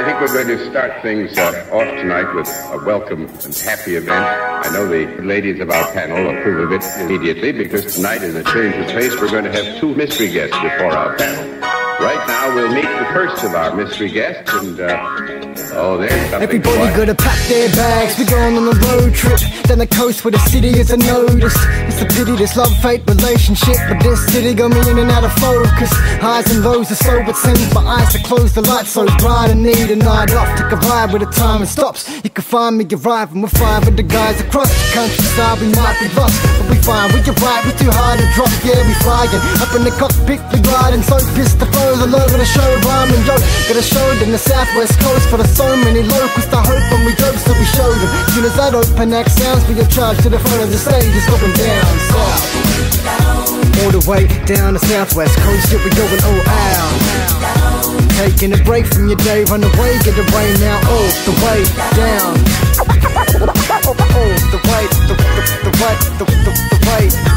I think we're going to start things uh, off tonight with a welcome and happy event. I know the ladies of our panel approve of it immediately because tonight, in a change of pace, we're going to have two mystery guests before our panel. Right now, we'll meet the first of our mystery guests, and uh, oh, there's something. Everybody gotta pack their bags. We're going on a road trip down the coast where the city is unnoticed. It's a pity this love fate relationship, but this city got me in and out of focus. Highs and lows are so seems. My eyes are closed, the lights so bright. I need a night off. Take a ride where the time it stops. You can find me arriving with five of the guys across the countryside. We might be lost, but we fine. We can ride, we too high to drop. Yeah, we flying up in the cockpit, we gliding so pissed the all over the show. Rhyming yo, got a show in the southwest coast for the so many locals. to hope when we drove, so we show them. Soon as that open X sounds, we are charged to the front of the stage. It's going down south. All the way down the southwest coast, yeah, we going all out. Taking a break from your day, run away, get away now, all the way down. All the way, the, the, the way, the, the, the way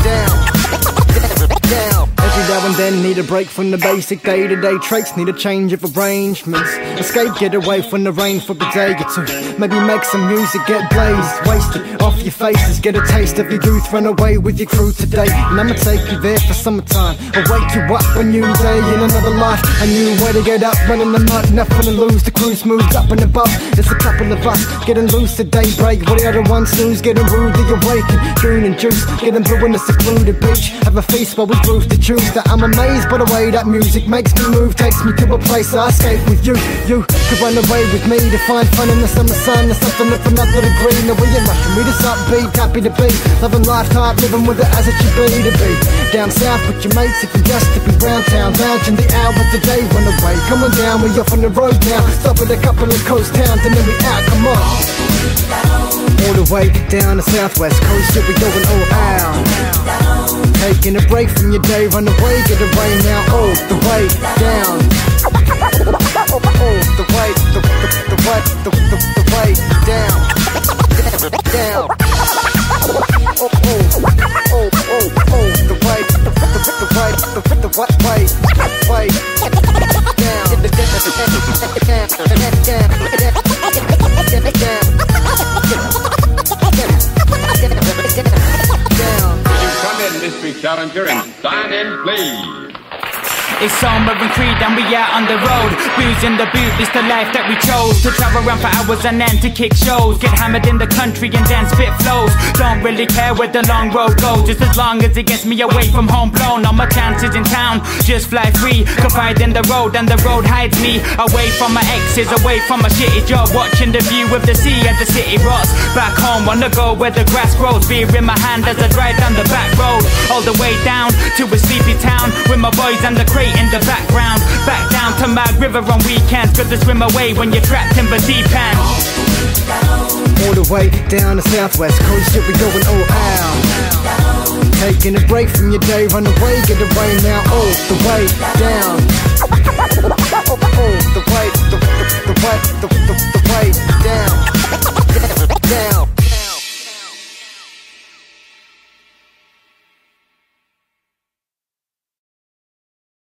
and then need a break from the basic day-to-day traits, need a change of arrangements. Escape, get away from the rain for a day or two. Maybe make some music, get blazed, wasted off your faces, get a taste of your youth, run away with your crew today. And I'ma take you there for summertime. I'll wake you up a new day in another life. A new way to get up, running the mud, nothing to lose. The crew's moved up and above. There's a couple of us getting loose at daybreak. While the other ones snooze, getting rudely awakened. Goon and juice, getting blue in the secluded beach. Have a feast while we prove the truth that I'm amazed by the way that music makes me move. Takes me to a place I escape with you. You could run away with me to find fun in the summer sun. There's something up another degree. No way in rushing me to upbeat, happy to be. Loving life hard, living with it as it should be to be. Down south with your mates, if you just to be round town. Lounging the hours the day run away. Coming down, we off on the road now. Stop at a couple of coast towns and then we out. Come on. All the way down the southwest coast, yeah, we going all out. Taking a break from your day, run away, get away now, all the way down. All the way, the, the, the way, the, the, the way down. Down. Oh, oh, oh, oh, oh, the way, the, the, the way, the, the way, way, down. And sign in, please. It's Soma and Creed and we out on the road. Booze in the booth is the life that we chose. To travel around for hours and then to kick shows. Get hammered in the country and then spit flows. Don't really care where the long road goes. Just as long as it gets me away from home blown. All my chances in town, just fly free. Confide in the road and the road hides me. Away from my exes, away from my shitty job. Watching the view of the sea as the city rots. Back home, wanna go where the grass grows. Beer in my hand as I drive down the back road. All the way down to a sleepy town With my boys and the in the background Back down to Mag River on weekends Good to swim away when you're trapped in the deep end All the way down the southwest coast, yeah, we going all out. Taking a break from your day, run away, get away now, all the way down.